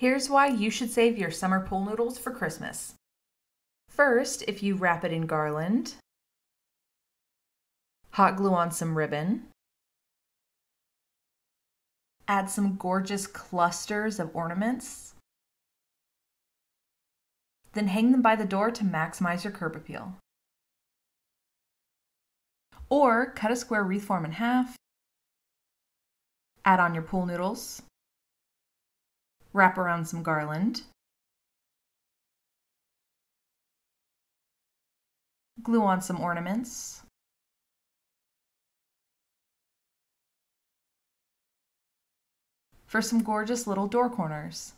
Here's why you should save your summer pool noodles for Christmas. First, if you wrap it in garland, hot glue on some ribbon, add some gorgeous clusters of ornaments, then hang them by the door to maximize your curb appeal. Or cut a square wreath form in half, add on your pool noodles, wrap around some garland, glue on some ornaments, for some gorgeous little door corners.